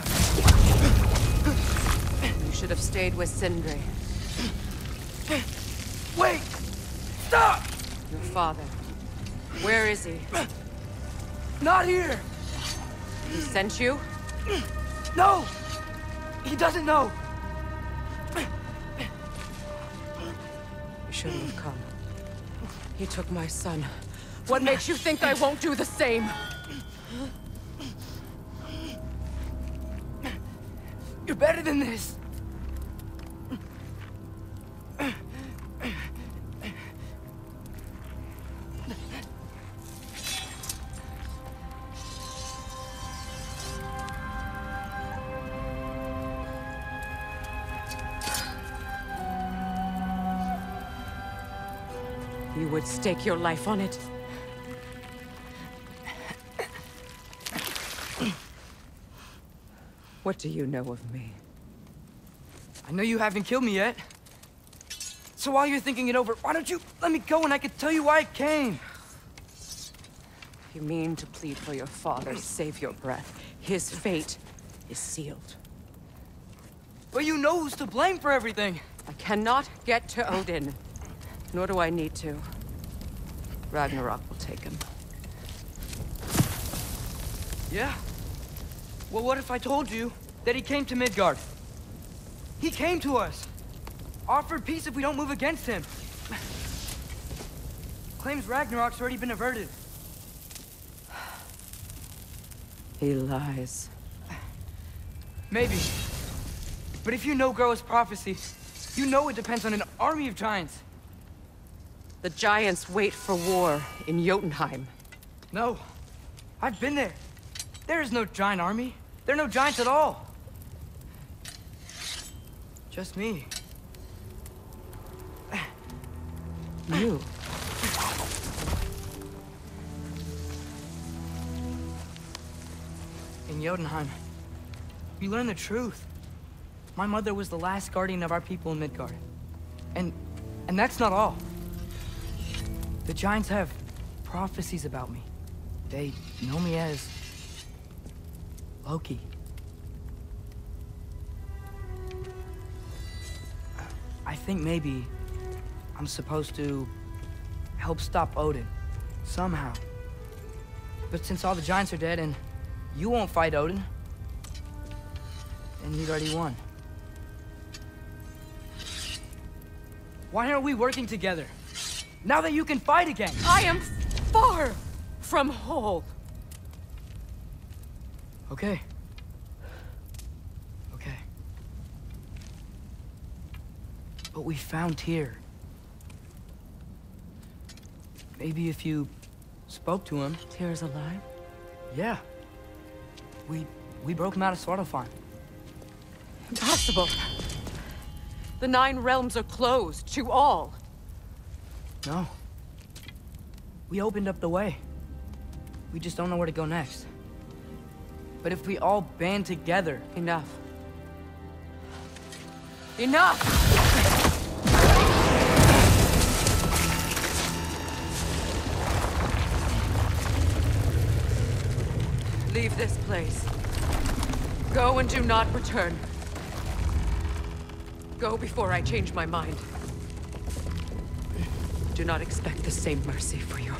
Freya! You should have stayed with Sindri. Wait! Stop! Your father. Where is he? Not here! He sent you? No! He doesn't know! You shouldn't have come. He took my son. What makes you think I won't do the same? You're better than this! You would stake your life on it? What do you know of me? I know you haven't killed me yet. So while you're thinking it over, why don't you let me go and I can tell you why I came? You mean to plead for your father, save your breath. His fate is sealed. But you know who's to blame for everything. I cannot get to Odin. Nor do I need to. Ragnarok will take him. Yeah? Well, what if I told you that he came to Midgard? He came to us. Offered peace if we don't move against him. Claims Ragnarok's already been averted. He lies. Maybe. But if you know Groa's prophecy, you know it depends on an army of giants. The Giants wait for war in Jotunheim. No. I've been there. There is no giant army. There are no giants at all. Just me. You. In Jotunheim, we learn the truth. My mother was the last guardian of our people in Midgard. And... and that's not all. The Giants have prophecies about me. They know me as... Loki. I think maybe I'm supposed to help stop Odin. Somehow. But since all the Giants are dead and you won't fight Odin, then you'd already won. Why aren't we working together? Now that you can fight again! I am far from whole. Okay. Okay. But we found Tyr. Maybe if you spoke to him. Tyr's alive? Yeah. We we broke him out of Svartalfheim. Impossible. The Nine Realms are closed to all. No. We opened up the way. We just don't know where to go next. But if we all band together... Enough. Enough! Leave this place. Go and do not return. Go before I change my mind. Do not expect the same mercy for your